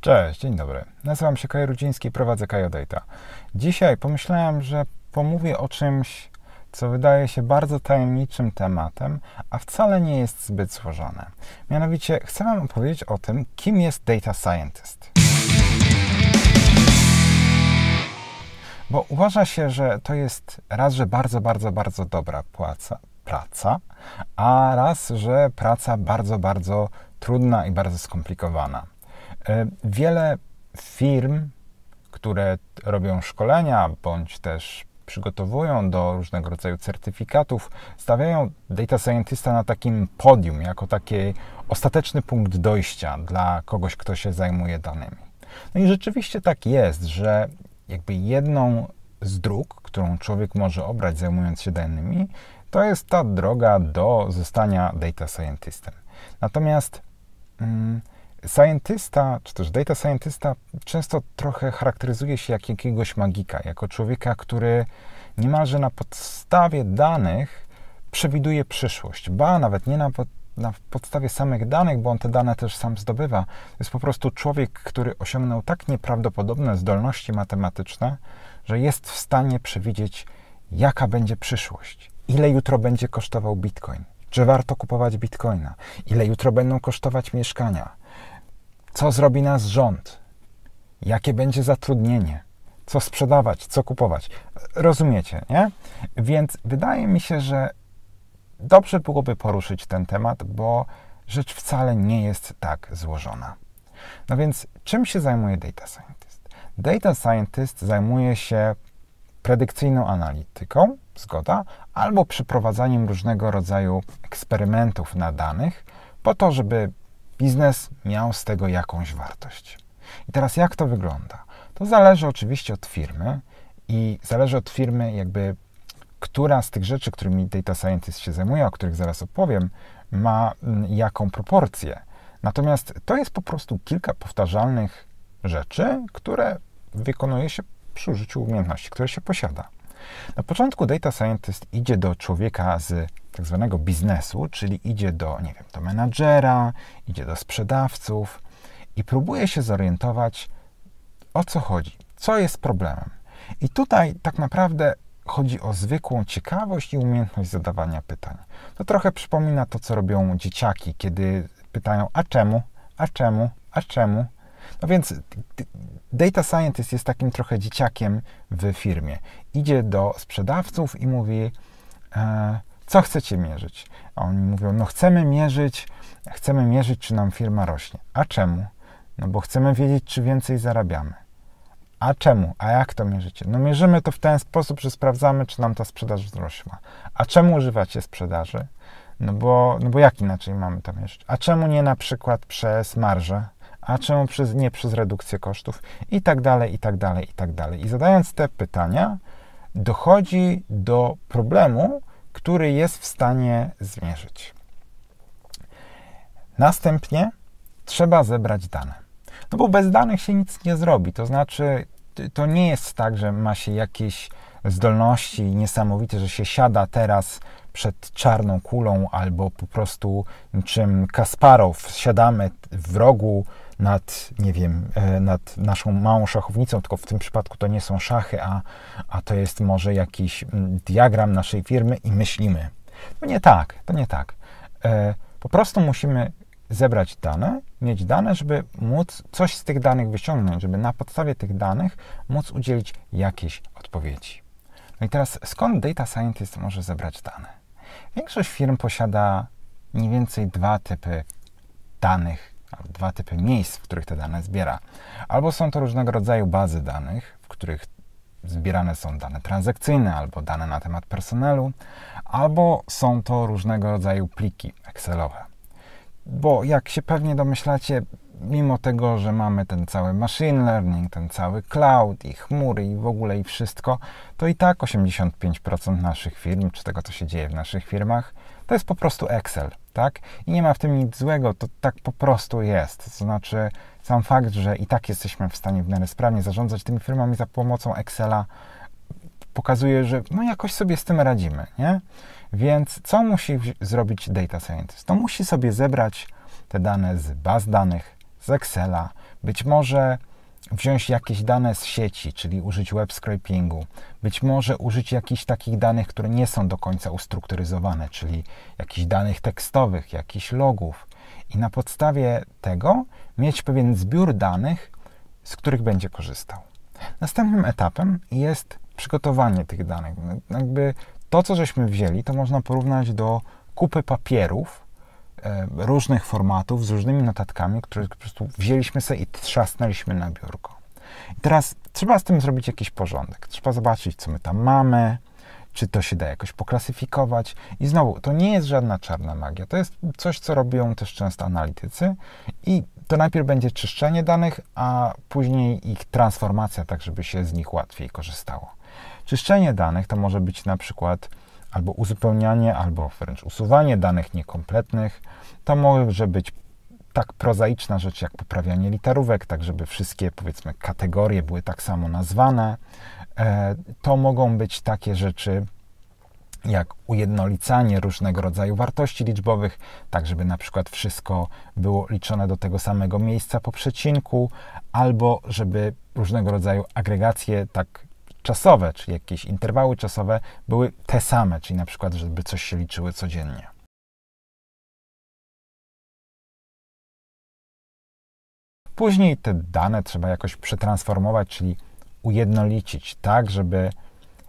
Cześć, dzień dobry. Nazywam się Kaj Rudziński i prowadzę Kajo Data. Dzisiaj pomyślałem, że pomówię o czymś, co wydaje się bardzo tajemniczym tematem, a wcale nie jest zbyt złożone. Mianowicie chcę Wam opowiedzieć o tym, kim jest data scientist. Bo uważa się, że to jest raz, że bardzo, bardzo, bardzo dobra płaca, praca, a raz, że praca bardzo, bardzo trudna i bardzo skomplikowana. E, wiele firm, które robią szkolenia bądź też przygotowują do różnego rodzaju certyfikatów, stawiają data scientista na takim podium, jako taki ostateczny punkt dojścia dla kogoś, kto się zajmuje danymi. No i rzeczywiście tak jest, że jakby jedną z dróg, którą człowiek może obrać zajmując się danymi, to jest ta droga do zostania data scientistem. Natomiast mm, Scientysta, czy też data scientysta często trochę charakteryzuje się jak jakiegoś magika, jako człowieka, który niemalże na podstawie danych przewiduje przyszłość, ba nawet nie na, na podstawie samych danych, bo on te dane też sam zdobywa. To jest po prostu człowiek, który osiągnął tak nieprawdopodobne zdolności matematyczne, że jest w stanie przewidzieć, jaka będzie przyszłość, ile jutro będzie kosztował bitcoin, czy warto kupować bitcoina, ile jutro będą kosztować mieszkania co zrobi nas rząd, jakie będzie zatrudnienie, co sprzedawać, co kupować. Rozumiecie, nie? Więc wydaje mi się, że dobrze byłoby poruszyć ten temat, bo rzecz wcale nie jest tak złożona. No więc, czym się zajmuje data scientist? Data scientist zajmuje się predykcyjną analityką, zgoda, albo przeprowadzaniem różnego rodzaju eksperymentów na danych, po to, żeby biznes miał z tego jakąś wartość. I teraz jak to wygląda? To zależy oczywiście od firmy i zależy od firmy, jakby która z tych rzeczy, którymi data scientist się zajmuje, o których zaraz opowiem, ma mm, jaką proporcję. Natomiast to jest po prostu kilka powtarzalnych rzeczy, które wykonuje się przy użyciu umiejętności, które się posiada. Na początku data scientist idzie do człowieka z tak zwanego biznesu, czyli idzie do, nie wiem, do menadżera, idzie do sprzedawców i próbuje się zorientować, o co chodzi, co jest problemem. I tutaj tak naprawdę chodzi o zwykłą ciekawość i umiejętność zadawania pytań. To trochę przypomina to, co robią dzieciaki, kiedy pytają, a czemu, a czemu, a czemu. No więc data scientist jest takim trochę dzieciakiem w firmie. Idzie do sprzedawców i mówi, e, co chcecie mierzyć? A oni mówią, no chcemy mierzyć, chcemy mierzyć, czy nam firma rośnie. A czemu? No bo chcemy wiedzieć, czy więcej zarabiamy. A czemu? A jak to mierzycie? No mierzymy to w ten sposób, że sprawdzamy, czy nam ta sprzedaż wzrosła. A czemu używacie sprzedaży? No bo, no bo jak inaczej mamy to mierzyć? A czemu nie na przykład przez marżę? A czemu przez, nie przez redukcję kosztów? I tak dalej, i tak dalej, i tak dalej. I zadając te pytania, dochodzi do problemu, który jest w stanie zmierzyć. Następnie trzeba zebrać dane. No bo bez danych się nic nie zrobi. To znaczy, to nie jest tak, że ma się jakieś zdolności niesamowite, że się siada teraz przed czarną kulą albo po prostu czym Kasparow siadamy w rogu nad, nie wiem, e, nad naszą małą szachownicą, tylko w tym przypadku to nie są szachy, a, a to jest może jakiś mm, diagram naszej firmy i myślimy. To nie tak, to nie tak. E, po prostu musimy zebrać dane, mieć dane, żeby móc coś z tych danych wyciągnąć, żeby na podstawie tych danych móc udzielić jakiejś odpowiedzi. No i teraz skąd data scientist może zebrać dane? Większość firm posiada mniej więcej dwa typy danych dwa typy miejsc, w których te dane zbiera. Albo są to różnego rodzaju bazy danych, w których zbierane są dane transakcyjne albo dane na temat personelu, albo są to różnego rodzaju pliki Excelowe. Bo jak się pewnie domyślacie, mimo tego, że mamy ten cały machine learning, ten cały cloud i chmury i w ogóle i wszystko, to i tak 85% naszych firm, czy tego, co się dzieje w naszych firmach, to jest po prostu Excel, tak? I nie ma w tym nic złego, to tak po prostu jest. To znaczy, sam fakt, że i tak jesteśmy w stanie w miarę sprawnie zarządzać tymi firmami za pomocą Excela, pokazuje, że no jakoś sobie z tym radzimy, nie? Więc co musi zrobić data scientist? To musi sobie zebrać te dane z baz danych, z Excela, być może wziąć jakieś dane z sieci, czyli użyć web scrapingu, być może użyć jakichś takich danych, które nie są do końca ustrukturyzowane, czyli jakichś danych tekstowych, jakichś logów i na podstawie tego mieć pewien zbiór danych, z których będzie korzystał. Następnym etapem jest przygotowanie tych danych. Jakby to, co żeśmy wzięli, to można porównać do kupy papierów różnych formatów z różnymi notatkami, które po prostu wzięliśmy sobie i trzasnęliśmy na biurko. I teraz trzeba z tym zrobić jakiś porządek. Trzeba zobaczyć, co my tam mamy, czy to się da jakoś poklasyfikować. I znowu, to nie jest żadna czarna magia. To jest coś, co robią też często analitycy. I to najpierw będzie czyszczenie danych, a później ich transformacja, tak żeby się z nich łatwiej korzystało. Czyszczenie danych to może być na przykład albo uzupełnianie, albo wręcz usuwanie danych niekompletnych. To może być tak prozaiczna rzecz jak poprawianie literówek, tak żeby wszystkie powiedzmy kategorie były tak samo nazwane. E, to mogą być takie rzeczy jak ujednolicanie różnego rodzaju wartości liczbowych, tak żeby na przykład wszystko było liczone do tego samego miejsca po przecinku, albo żeby różnego rodzaju agregacje tak czasowe, czyli jakieś interwały czasowe były te same, czyli na przykład, żeby coś się liczyły codziennie. Później te dane trzeba jakoś przetransformować, czyli ujednolicić, tak, żeby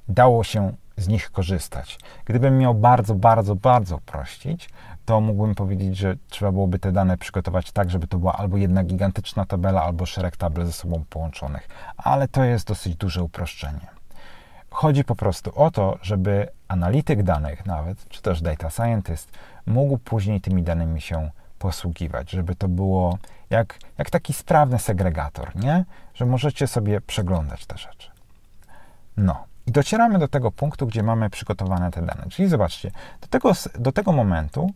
dało się z nich korzystać. Gdybym miał bardzo, bardzo, bardzo uprościć, to mógłbym powiedzieć, że trzeba byłoby te dane przygotować tak, żeby to była albo jedna gigantyczna tabela, albo szereg tabel ze sobą połączonych. Ale to jest dosyć duże uproszczenie. Chodzi po prostu o to, żeby analityk danych nawet, czy też data scientist, mógł później tymi danymi się posługiwać, żeby to było jak, jak taki sprawny segregator, nie? Że możecie sobie przeglądać te rzeczy. No, i docieramy do tego punktu, gdzie mamy przygotowane te dane. Czyli zobaczcie, do tego, do tego momentu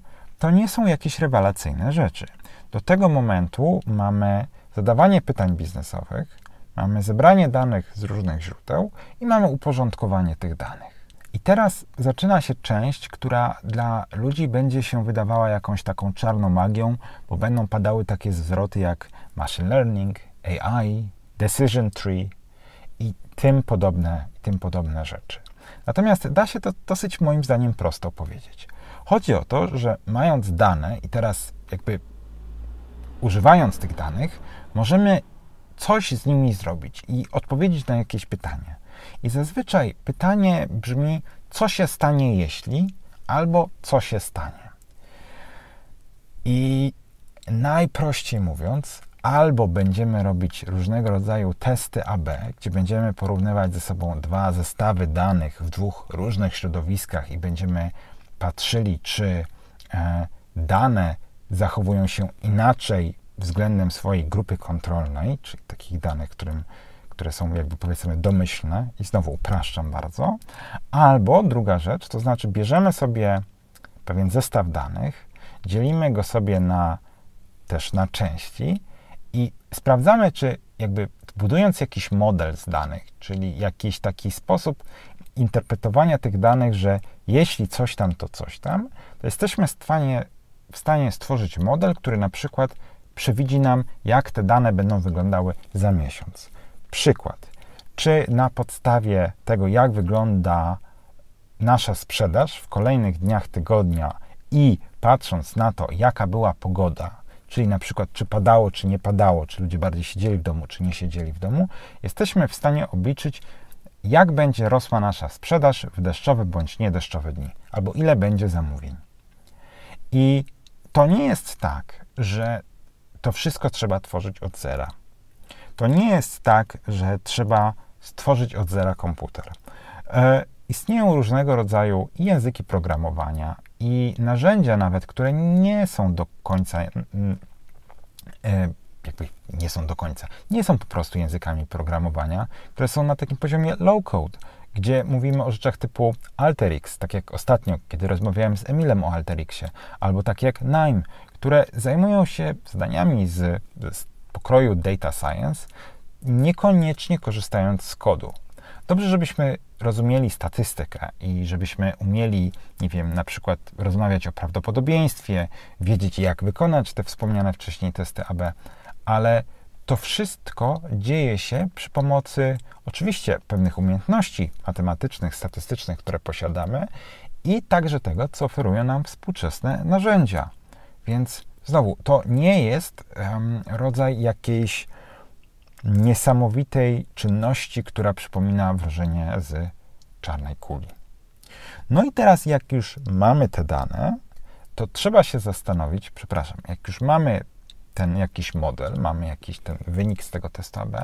to nie są jakieś rewelacyjne rzeczy. Do tego momentu mamy zadawanie pytań biznesowych, mamy zebranie danych z różnych źródeł i mamy uporządkowanie tych danych. I teraz zaczyna się część, która dla ludzi będzie się wydawała jakąś taką czarną magią, bo będą padały takie zwroty jak machine learning, AI, decision tree i tym podobne, tym podobne rzeczy. Natomiast da się to dosyć moim zdaniem prosto powiedzieć. Chodzi o to, że mając dane i teraz jakby używając tych danych, możemy coś z nimi zrobić i odpowiedzieć na jakieś pytanie. I zazwyczaj pytanie brzmi, co się stanie jeśli, albo co się stanie. I najprościej mówiąc, albo będziemy robić różnego rodzaju testy AB, gdzie będziemy porównywać ze sobą dwa zestawy danych w dwóch różnych środowiskach i będziemy patrzyli, czy e, dane zachowują się inaczej względem swojej grupy kontrolnej, czyli takich danych, którym, które są jakby powiedzmy domyślne i znowu upraszczam bardzo, albo druga rzecz, to znaczy bierzemy sobie pewien zestaw danych, dzielimy go sobie na też na części i sprawdzamy, czy jakby budując jakiś model z danych, czyli jakiś taki sposób interpretowania tych danych, że jeśli coś tam, to coś tam, to jesteśmy w stanie, w stanie stworzyć model, który na przykład przewidzi nam, jak te dane będą wyglądały za miesiąc. Przykład. Czy na podstawie tego, jak wygląda nasza sprzedaż w kolejnych dniach tygodnia i patrząc na to, jaka była pogoda, czyli na przykład czy padało, czy nie padało, czy ludzie bardziej siedzieli w domu, czy nie siedzieli w domu, jesteśmy w stanie obliczyć, jak będzie rosła nasza sprzedaż w deszczowe bądź niedeszczowe dni, albo ile będzie zamówień. I to nie jest tak, że to wszystko trzeba tworzyć od zera. To nie jest tak, że trzeba stworzyć od zera komputer. E, istnieją różnego rodzaju języki programowania, i narzędzia nawet, które nie są do końca, e, jakby nie są do końca, nie są po prostu językami programowania, które są na takim poziomie low code, gdzie mówimy o rzeczach typu Alterix, tak jak ostatnio, kiedy rozmawiałem z Emilem o Alterixie, albo tak jak Nime, które zajmują się zadaniami z, z pokroju data science, niekoniecznie korzystając z kodu. Dobrze, żebyśmy rozumieli statystykę i żebyśmy umieli, nie wiem, na przykład rozmawiać o prawdopodobieństwie, wiedzieć jak wykonać te wspomniane wcześniej testy AB, ale to wszystko dzieje się przy pomocy oczywiście pewnych umiejętności matematycznych, statystycznych, które posiadamy i także tego, co oferują nam współczesne narzędzia. Więc znowu, to nie jest um, rodzaj jakiejś niesamowitej czynności, która przypomina wrażenie z czarnej kuli. No i teraz, jak już mamy te dane, to trzeba się zastanowić, przepraszam, jak już mamy ten jakiś model, mamy jakiś ten wynik z tego testu AB,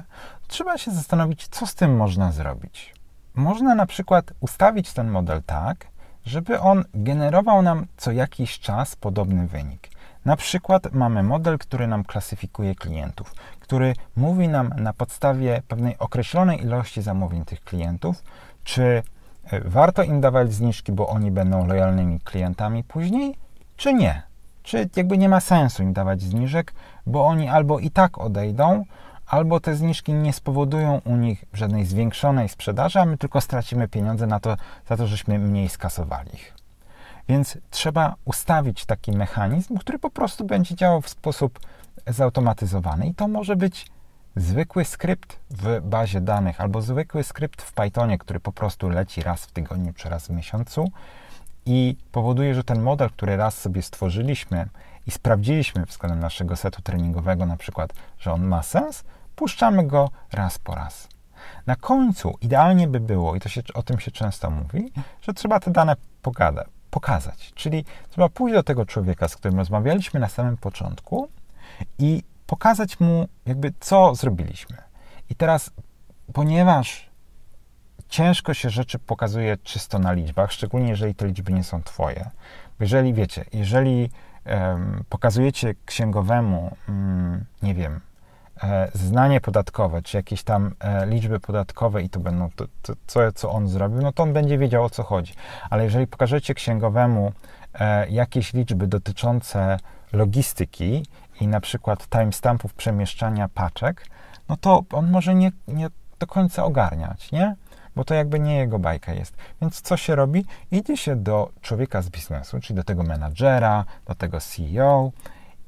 trzeba się zastanowić, co z tym można zrobić. Można na przykład ustawić ten model tak, żeby on generował nam co jakiś czas podobny wynik. Na przykład mamy model, który nam klasyfikuje klientów, który mówi nam na podstawie pewnej określonej ilości zamówień tych klientów, czy e, warto im dawać zniżki, bo oni będą lojalnymi klientami później, czy nie. Czy jakby nie ma sensu im dawać zniżek, bo oni albo i tak odejdą, albo te zniżki nie spowodują u nich żadnej zwiększonej sprzedaży, a my tylko stracimy pieniądze na to, za to, żeśmy mniej skasowali ich. Więc trzeba ustawić taki mechanizm, który po prostu będzie działał w sposób zautomatyzowany. I to może być zwykły skrypt w bazie danych albo zwykły skrypt w Pythonie, który po prostu leci raz w tygodniu czy raz w miesiącu i powoduje, że ten model, który raz sobie stworzyliśmy i sprawdziliśmy względem naszego setu treningowego, na przykład, że on ma sens, puszczamy go raz po raz. Na końcu idealnie by było, i to się, o tym się często mówi, że trzeba te dane pogada, pokazać. Czyli trzeba pójść do tego człowieka, z którym rozmawialiśmy na samym początku i pokazać mu, jakby co zrobiliśmy. I teraz, ponieważ ciężko się rzeczy pokazuje czysto na liczbach, szczególnie jeżeli te liczby nie są Twoje. Jeżeli wiecie, jeżeli um, pokazujecie księgowemu, um, nie wiem, e, znanie podatkowe, czy jakieś tam e, liczby podatkowe i to będą to, to, co, co on zrobił, no to on będzie wiedział o co chodzi. Ale jeżeli pokażecie księgowemu e, jakieś liczby dotyczące logistyki i na przykład timestampów przemieszczania paczek, no to on może nie, nie do końca ogarniać, nie? Bo to jakby nie jego bajka jest. Więc co się robi? Idzie się do człowieka z biznesu, czyli do tego menadżera, do tego CEO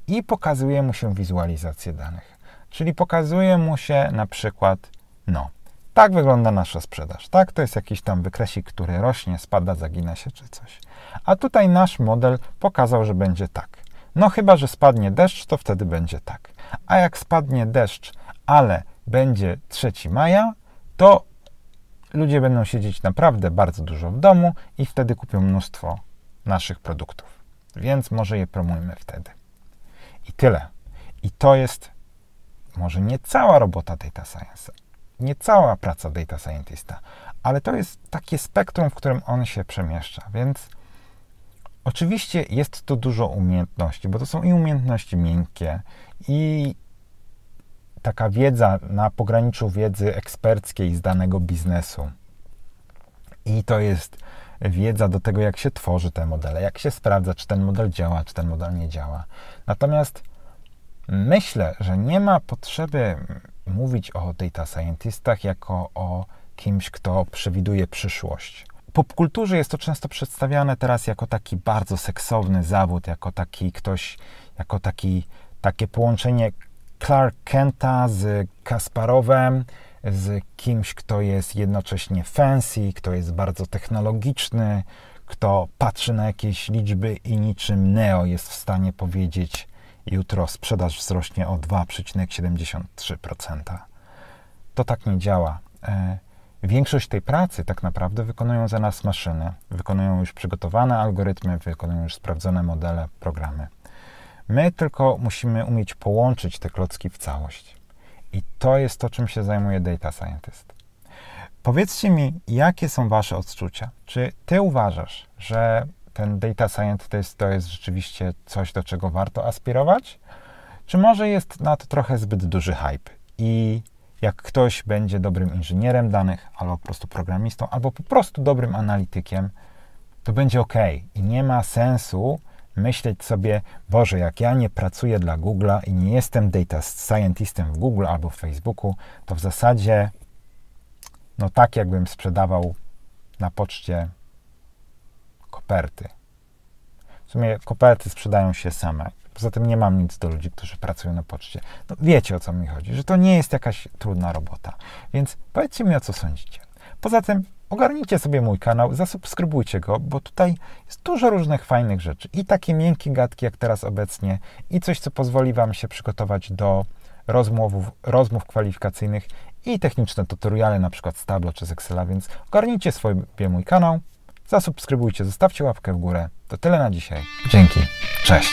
i pokazuje mu się wizualizację danych. Czyli pokazuje mu się na przykład, no, tak wygląda nasza sprzedaż, tak? To jest jakiś tam wykresik, który rośnie, spada, zagina się czy coś. A tutaj nasz model pokazał, że będzie tak. No chyba, że spadnie deszcz, to wtedy będzie tak. A jak spadnie deszcz, ale będzie 3 maja, to ludzie będą siedzieć naprawdę bardzo dużo w domu i wtedy kupią mnóstwo naszych produktów. Więc może je promujmy wtedy. I tyle. I to jest może nie cała robota data science, nie cała praca data scientista, ale to jest takie spektrum, w którym on się przemieszcza. Więc oczywiście jest tu dużo umiejętności, bo to są i umiejętności miękkie, i taka wiedza na pograniczu wiedzy eksperckiej z danego biznesu. I to jest wiedza do tego, jak się tworzy te modele, jak się sprawdza, czy ten model działa, czy ten model nie działa. Natomiast myślę, że nie ma potrzeby mówić o data scientistach jako o kimś, kto przewiduje przyszłość. Popkulturze jest to często przedstawiane teraz jako taki bardzo seksowny zawód, jako taki ktoś, jako taki, takie połączenie Clark Kenta z Kasparowem, z kimś, kto jest jednocześnie fancy, kto jest bardzo technologiczny, kto patrzy na jakieś liczby i niczym Neo jest w stanie powiedzieć, jutro sprzedaż wzrośnie o 2,73%. To tak nie działa. E, większość tej pracy tak naprawdę wykonują za nas maszyny. Wykonują już przygotowane algorytmy, wykonują już sprawdzone modele, programy. My tylko musimy umieć połączyć te klocki w całość. I to jest to, czym się zajmuje data scientist. Powiedzcie mi, jakie są Wasze odczucia? Czy Ty uważasz, że ten data scientist to jest rzeczywiście coś, do czego warto aspirować? Czy może jest na to trochę zbyt duży hype i jak ktoś będzie dobrym inżynierem danych, albo po prostu programistą, albo po prostu dobrym analitykiem, to będzie ok i nie ma sensu myśleć sobie, Boże, jak ja nie pracuję dla Google'a i nie jestem data scientistem w Google albo w Facebooku, to w zasadzie no tak jakbym sprzedawał na poczcie koperty. W sumie koperty sprzedają się same. Poza tym nie mam nic do ludzi, którzy pracują na poczcie. No, wiecie o co mi chodzi, że to nie jest jakaś trudna robota. Więc powiedzcie mi o co sądzicie. Poza tym ogarnijcie sobie mój kanał, zasubskrybujcie go, bo tutaj jest dużo różnych fajnych rzeczy. I takie miękkie gadki jak teraz obecnie, i coś, co pozwoli Wam się przygotować do rozmów, rozmów kwalifikacyjnych i techniczne tutoriale, na przykład z Tableau czy z Excela, więc ogarnijcie sobie mój kanał, zasubskrybujcie, zostawcie łapkę w górę. To tyle na dzisiaj. Dzięki. Cześć.